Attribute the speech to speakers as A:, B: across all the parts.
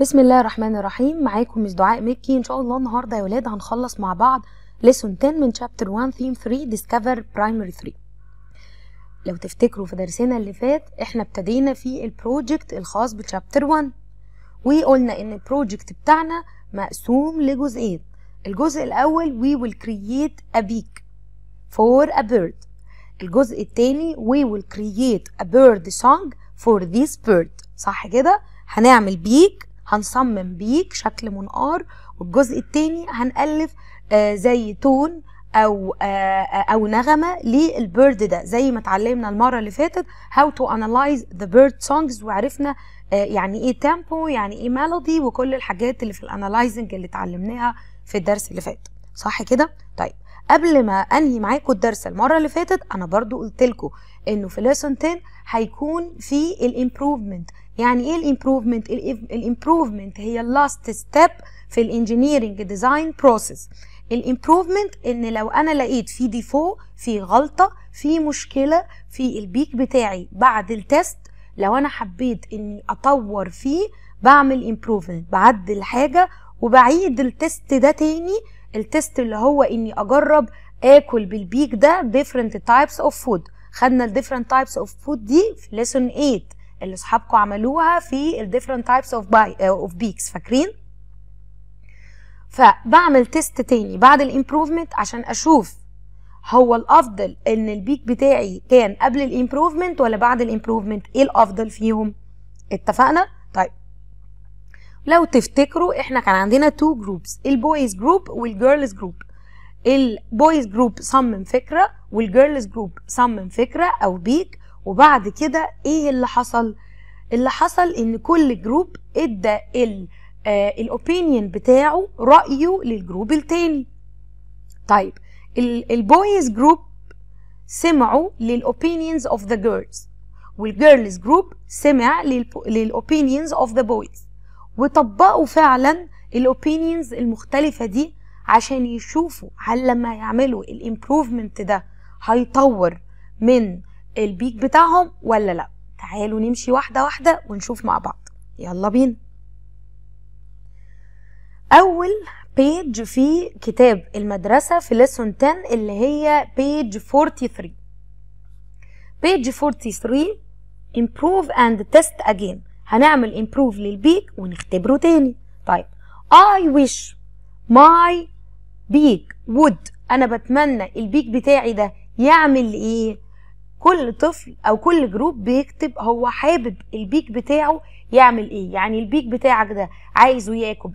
A: بسم الله الرحمن الرحيم. معاكم مس دعاء مكي. إن شاء الله النهارده يا ولاد هنخلص مع بعض lesson 10 من chapter 1 theme 3 discover primary 3 لو تفتكروا في درسنا اللي فات إحنا ابتدينا في ال project الخاص ب chapter 1 وقلنا إن ال project بتاعنا مقسوم لجزئين. الجزء الأول we will create a beak for a bird. الجزء الثاني we will create a bird song for this bird. صح كده؟ هنعمل beak هنصمم beak شكل منقار والجزء التاني هنألف آه زي tone أو آه أو نغمة لل bird ده. زي ما اتعلمنا المرة اللي فاتت how to analyze the bird songs وعرفنا آه يعني إيه tempo يعني إيه melody وكل الحاجات اللي في ال analyzing اللي اتعلمناها في الدرس اللي فات. صح كده؟ طيب قبل ما أنهي معاكم الدرس المرة اللي فاتت أنا برضو قلت لكم إنه في lesson 10 هيكون في الامبروفمنت يعني إيه الامبروفمنت الامبروفمنت هي اللاست ستيب في الانجينيرنج ديزاين بروسيس الامبروفمنت إن لو أنا لقيت في ديفو في غلطة في مشكلة في ال beak بتاعي بعد ال test لو أنا حبيت إني أطور فيه بعمل improvement بعدل حاجة وبعيد ال test ده تاني ال test اللي هو إني أجرب آكل بال beak ده different types of food. خدنا ال different types of food دي في lesson 8 اللي اصحابكم عملوها في ال different types of, buy, uh, of beaks. فاكرين؟ فبعمل test تاني بعد ال improvement عشان أشوف هو الأفضل إن ال beak بتاعي كان قبل ال improvement ولا بعد ال improvement إيه الأفضل فيهم؟ اتفقنا؟ طيب. لو تفتكروا إحنا كان عندنا two groups ال boys group وال girls group ال boys group صمم فكرة وال girls group صمم فكرة أو beak وبعد كده إيه اللي حصل؟ اللي حصل إن كل group إدى ال opinion بتاعه رأيه لل group التاني. طيب ال boys group سمعوا لل opinions of the girls وال girls group سمع لل opinions of the boys وطبقوا فعلا ال opinions المختلفة دي عشان يشوفوا هل لما يعملوا ال improvement ده هيطور من ال beak بتاعهم ولا لا. تعالوا نمشي واحدة واحدة ونشوف مع بعض. يلا بينا. أول page في كتاب المدرسة في lesson 10 اللي هي page 43 page 43 improve and test again. هنعمل improve لل beak ونختبره تاني. طيب I wish my beak would أنا بتمنى ال beak بتاعي ده يعمل إيه؟ كل طفل أو كل group بيكتب هو حابب ال beak بتاعه يعمل إيه. يعني ال beak بتاعك ده عايزه ياكل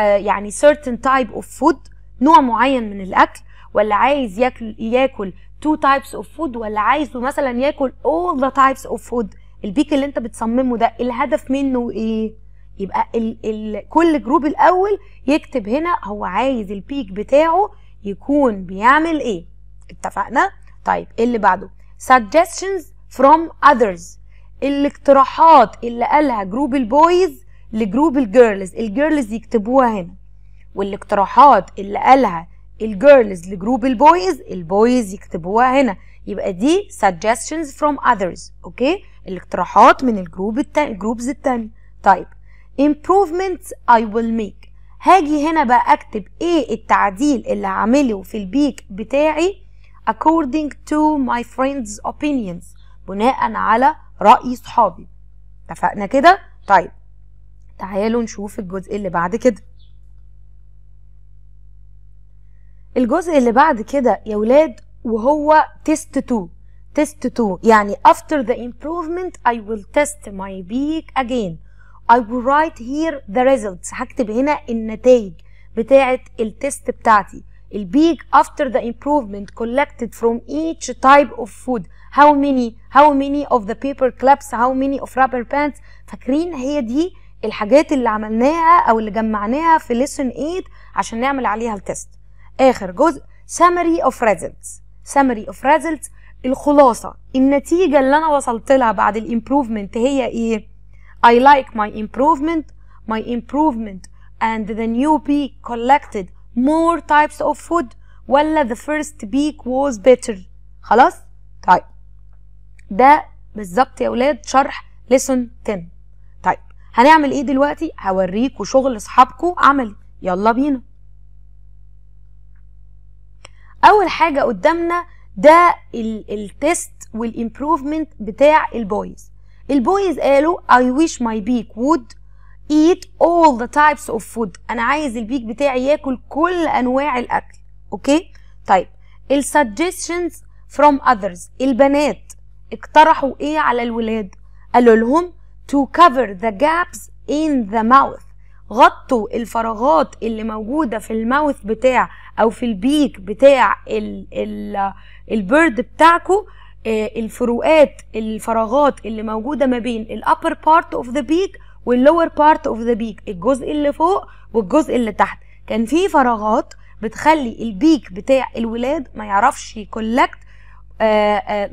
A: يعني certain type of food نوع معين من الأكل ولا عايز ياكل ياكل two types of food ولا عايزه مثلا ياكل all the types of food. ال beak اللي أنت بتصممه ده الهدف منه إيه؟ يبقى ال ال كل group الأول يكتب هنا هو عايز ال beak بتاعه يكون بيعمل إيه. اتفقنا؟ طيب اللي بعده؟ Suggestions from others. الاقتراحات اللي قالها جروب البويز لجروب الجيرلز الجيرلز يكتبوها هنا. والاقتراحات اللي قالها الجيرلز لجروب البويز البويز يكتبوها هنا. يبقى دي suggestions from others. okay؟ الاقتراحات من ال group التاني ال groups التاني طيب improvements I will make. هاجي هنا بقى أكتب إيه التعديل اللي هعمله في ال beak بتاعي. According to my friends opinions بناء على رأي صحابي. اتفقنا كده؟ طيب تعالوا نشوف الجزء اللي بعد كده. الجزء اللي بعد كده يا ولاد وهو test 2 test 2 يعني after the improvement I will test my beak again. I will write here the results. هكتب هنا النتائج بتاعة التست بتاعتي. البيك after the improvement collected from each type of food how many how many of the paper clips how many of rubber bands فاكرين هي دي الحاجات اللي عملناها أو اللي جمعناها في lesson 8 عشان نعمل عليها التست اخر جزء summary of results summary of results الخلاصة النتيجة اللي أنا وصلت لها بعد الامبروفمنت هي إيه I like my improvement my improvement and the new peak collected more types of food ولا the first peak was better. خلاص؟ طيب. ده بالظبط يا ولاد شرح lesson 10 طيب. هنعمل إيه دلوقتي؟ هوريكوا شغل أصحابكوا. عملي يلا بينا. أول حاجة قدامنا ده التست والامبروفمنت بتاع البويز البويز قالوا I wish my beak would eat all the types of food. أنا عايز ال beak بتاعي ياكل كل أنواع الأكل. okay؟ طيب. ال suggestions from others. البنات اقترحوا إيه على الولاد؟ قالوا لهم to cover the gaps in the mouth. غطوا الفراغات اللي موجودة في ال mouth بتاع أو في ال beak بتاع ال ال ال bird بتاعكو. آه، الفروقات الفراغات اللي موجودة ما بين ال upper part of the beak وال lower part of the beak الجزء اللي فوق والجزء اللي تحت. كان في فراغات بتخلي ال beak بتاع الولاد ما يعرفش ي collect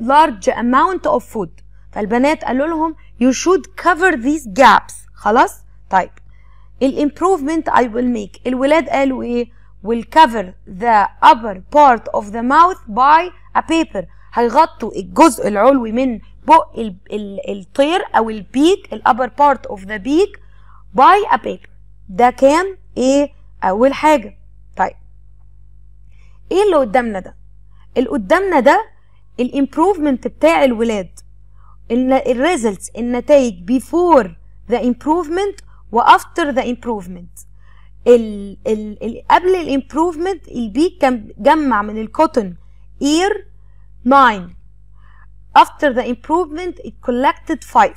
A: large amount of food. فالبنات قالوا لهم you should cover these gaps. خلاص؟ طيب. ال improvement I will make. الولاد قالوا إيه؟ Will cover the upper part of the mouth by a paper. هيغطوا الجزء العلوي من بق ال ال الطير أو ال beak ال upper part of the beak by a paper ده كان إيه؟ أول حاجة. طيب. إيه اللي قدامنا ده؟ اللي قدامنا ده ال improvement بتاع الولاد. ال results النتائج before the improvement و after the improvement ال ال قبل ال improvement ال beak كان جمع من ال cotton ear 9 after the improvement it collected 5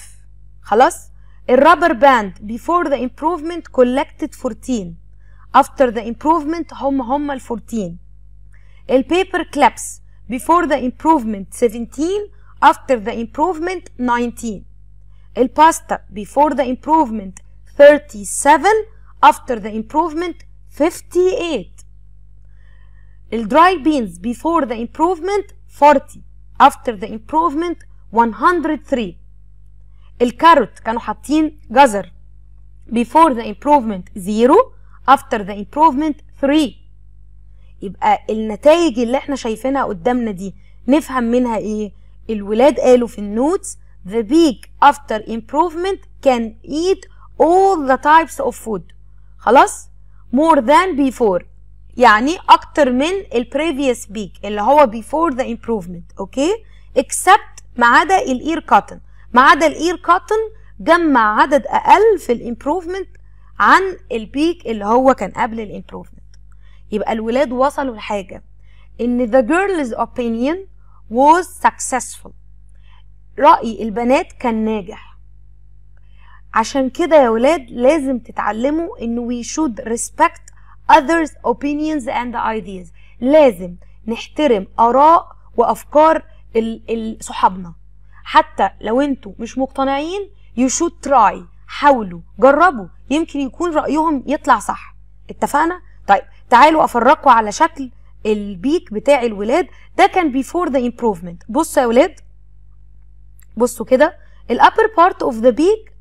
A: خلاص الرابر باند before the improvement collected 14 after the improvement هم هم ال 14 البيبر كلابس before the improvement 17 after the improvement 19 الباستا before the improvement 37 after the improvement 58 الدراي beans before the improvement 40 after the improvement 103 الكاروت كانوا حاطين جزر before the improvement 0 after the improvement 3 يبقى النتائج اللي إحنا شايفينها قدامنا دي نفهم منها إيه الولاد قالوا في ال notes the beak after improvement can eat all the types of food خلاص more than before يعني أكتر من ال previous beak اللي هو before the improvement okay except ما عدا ال ear cotton ما عدا ال ear cotton جمع عدد أقل في ال improvement عن ال beak اللي هو كان قبل ال improvement يبقى الولاد وصلوا لحاجة. إن the girl's opinion was successful. رأي البنات كان ناجح. عشان كده يا ولاد لازم تتعلموا إن we should respect others opinions and ideas. لازم نحترم آراء وأفكار ال- ال- صحابنا. حتى لو أنتوا مش مقتنعين you should try. حاولوا جربوا. يمكن يكون رأيهم يطلع صح. اتفقنا؟ طيب تعالوا أفرجكوا على شكل ال beak بتاع الولاد. ده كان before the improvement. بصوا يا ولاد. بصوا كده. ال upper part of the beak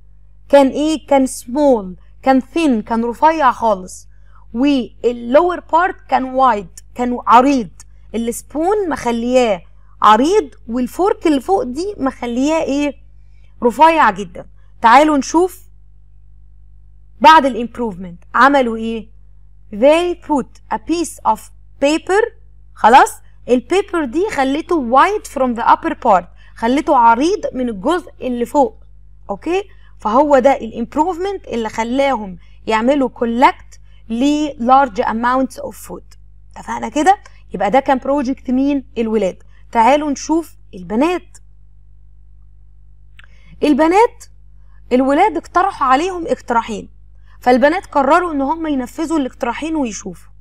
A: كان إيه؟ كان سمول كان thin كان رفيع خالص. وال lower part كان wide كان عريض. ال spoon مخلياه عريض وال fork اللي فوق دي مخلياه إيه؟ رفيع جدا. تعالوا نشوف بعد ال improvement عملوا إيه؟ they put a piece of paper خلاص؟ ال paper دي خليته wide from the upper part خليته عريض من الجزء اللي فوق okay؟ فهو ده ال improvement اللي خلاهم يعملوا collect ل large amounts of food. اتفقنا كده؟ يبقى ده كان project مين؟ الولاد. تعالوا نشوف البنات. البنات الولاد اقترحوا عليهم اقتراحين. فالبنات قرروا إن هم ينفذوا الاقتراحين ويشوفوا.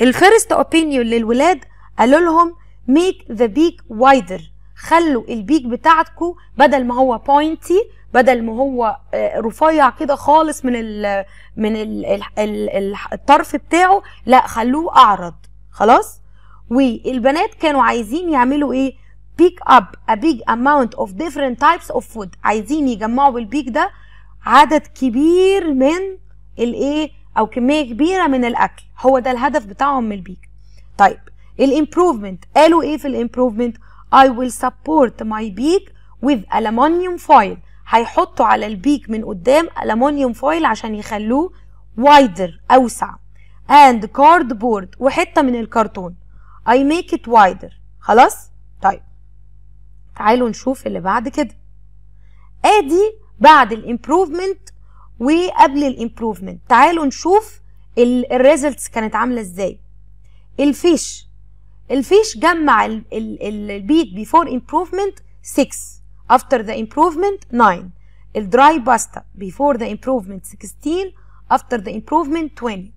A: ال first opinion للولاد قالوا لهم make the beak wider. خلوا ال beak بتاعتكم بدل ما هو pointy بدل ما هو آه، رفيع كده خالص من ال من ال ال ال الطرف بتاعه لا خلوه أعرض. خلاص؟ والبنات كانوا عايزين يعملوا إيه؟ pick up a big amount of different types of food. عايزين يجمعوا بال beak ده عدد كبير من الايه أو كمية كبيرة من الأكل. هو ده الهدف بتاعهم من ال beak. طيب ال improvement قالوا إيه في ال improvement I will support my beak with aluminum foil. هيحطوا على ال beak من قدام aluminum foil عشان يخلوه wider أوسع. And cardboard وحتة من الكرتون. I make it wider. خلاص؟ طيب. تعالوا نشوف اللي بعد كده. آدي بعد ال improvement وقبل ال improvement. تعالوا نشوف ال results كانت عاملة إزاي. الفيش. الفيش جمع البيك بيفور امبروفمنت 6 after the improvement 9 الدراي باستا before the improvement 16 after the improvement 20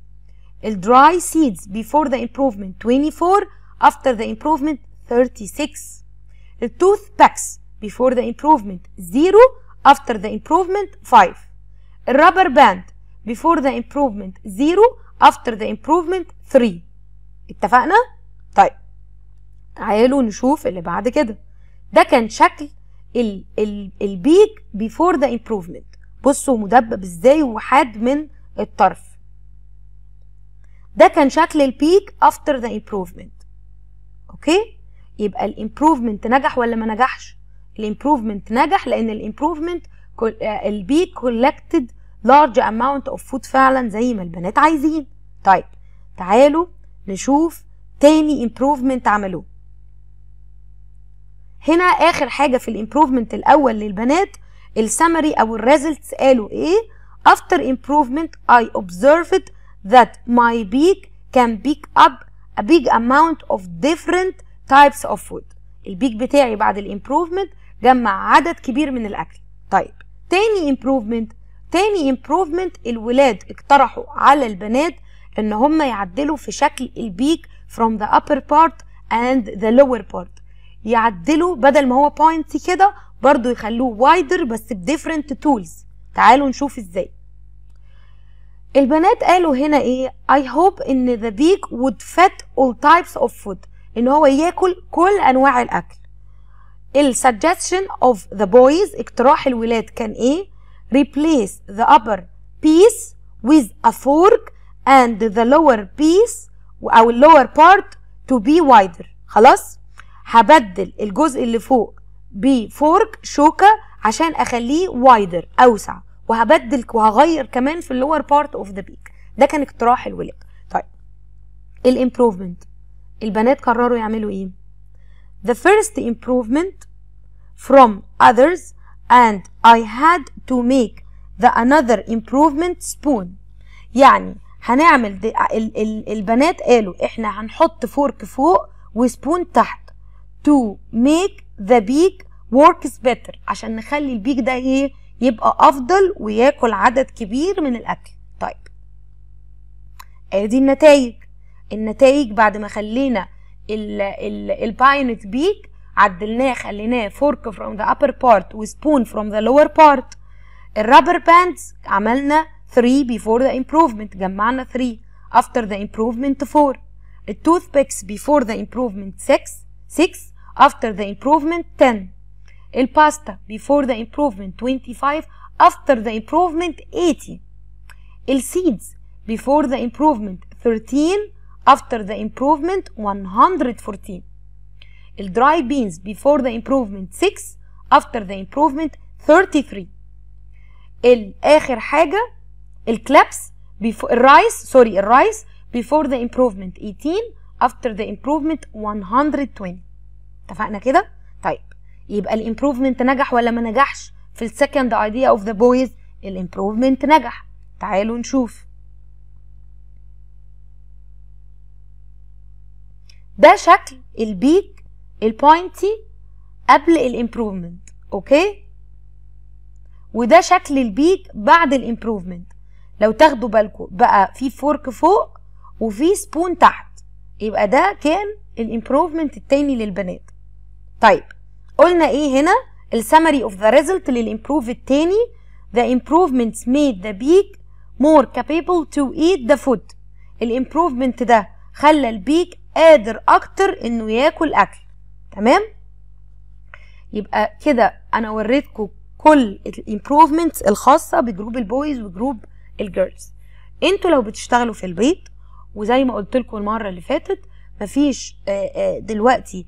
A: الدراي seeds before the improvement 24 after the improvement 36 التوث باكس before the improvement 0 after the improvement 5 الرابر باند before the improvement 0 after the improvement 3 اتفقنا؟ طيب تعالوا نشوف اللي بعد كده. ده كان شكل ال ال ال beak before the improvement. بصوا مدبب إزاي وحاد من الطرف. ده كان شكل ال beak after the improvement. okay؟ يبقى ال improvement نجح ولا ما نجحش؟ ال improvement نجح لأن ال improvement ال beak collected large amount of food فعلا زي ما البنات عايزين. طيب تعالوا نشوف تاني improvement عملوه. هنا آخر حاجة في ال improvement الأول للبنات ال summary أو ال results قالوا إيه؟ After improvement I observed that my beak can pick up a big amount of different types of food. ال beak بتاعي بعد ال improvement جمع عدد كبير من الأكل. طيب تاني improvement تاني improvement الولاد اقترحوا على البنات إن هم يعدلوا في شكل ال beak from the upper part and the lower part. يعدلوا بدل ما هو pointy كده برضو يخلوه wider بس ب different tools تعالوا نشوف إزاي. البنات قالوا هنا إيه؟ I hope ان the beak would fit all types of food. ان هو ياكل كل انواع الاكل. ال suggestion of the boys اقتراح الولاد كان إيه؟ replace the upper piece with a fork and the lower piece أو lower part to be wider. خلاص؟ هبدل الجزء اللي فوق ب fork شوكة عشان أخليه wider أوسع. وهبدل وهغير كمان في ال lower part of the beak ده كان اقتراح الولاد. طيب. ال improvement البنات قرروا يعملوا إيه؟ The first improvement from others and I had to make the another improvement spoon. يعني هنعمل البنات قالوا إحنا هنحط fork فوق و spoon تحت. To make the beak works better. عشان نخلي ال beak ده إيه؟ يبقى أفضل وياكل عدد كبير من الأكل. طيب. أدي النتائج. النتائج بعد ما خلينا ال pointy beak عدلناه خليناه fork from the upper part و spoon from the lower part. ال rubber bands عملنا 3 before the improvement. جمعنا 3 after the improvement 4 ال toothpicks before the improvement 6 6 after the improvement 10 الباستا before the improvement 25 after the improvement 80 السيدز before the improvement 13 after the improvement 114 الدراي beans before the improvement 6 after the improvement 33 الاخر حاجه الكلابس الرايس سوري الرايس before the improvement 18 after the improvement 120 اتفقنا كده؟ طيب يبقى ال improvement نجح ولا ما نجحش؟ في ال second idea of the boys ال improvement نجح. تعالوا نشوف. ده شكل ال beak ال pointy قبل ال improvement okay؟ وده شكل ال beak بعد ال improvement لو تاخدوا بالكم بقى في fork فوق وفي spoon تحت يبقى ده كان ال improvement التاني للبنات. طيب قلنا إيه هنا؟ ال summary of the result لل improve التاني. The improvements made the beak more capable to eat the food. ال improvement ده خلى ال beak قادر أكتر إنه ياكل أكل. تمام؟ يبقى كده أنا وريتكم كل الامبروفمنتس الخاصة بجروب البويز وجروب ال girls أنتوا لو بتشتغلوا في البيت وزي ما قلت لكم المرة اللي فاتت مفيش دلوقتي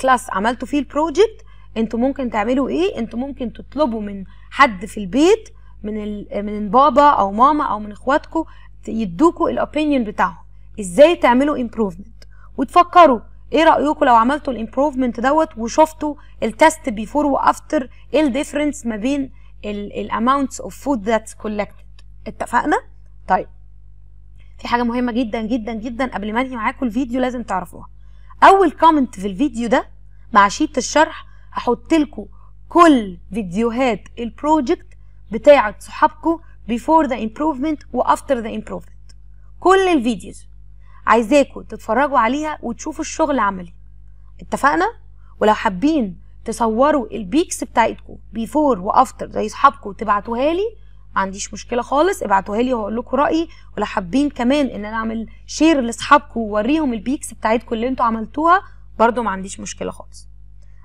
A: class عملتوا فيه ال project أنتوا ممكن تعملوا إيه؟ أنتوا ممكن تطلبوا من حد في البيت من ال... من بابا أو ماما أو من اخواتكم يدوكوا ال opinion بتاعهم. إزاي تعملوا improvement وتفكروا إيه رأيكم لو عملتوا ال improvement دوت وشفتوا ال test before و after إيه ال difference ما بين ال amounts of food that's collected اتفقنا؟ طيب. في حاجة مهمة جدا جدا جدا قبل ما انهي معاكم الفيديو لازم تعرفوها. أول comment في الفيديو ده مع sheet الشرح هحط لكم كل فيديوهات ال project بتاعة صحابكم before the improvement و after the improvement. كل ال videos عايزاكم تتفرجوا عليها وتشوفوا الشغل عملي. اتفقنا؟ ولو حابين تصوروا ال beaks بتاعتكم before و after زي اصحابكم تبعتوها لي ما عنديش مشكلة خالص ابعتوها لي وهقول لكم رأيي ولو حابين كمان إن أنا أعمل share لأصحابكم وأوريهم ال beaks بتاعتكم اللي أنتوا عملتوها برضو ما عنديش مشكلة خالص.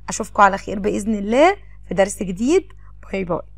A: أشوفكم على خير بإذن الله في درس جديد. bye bye.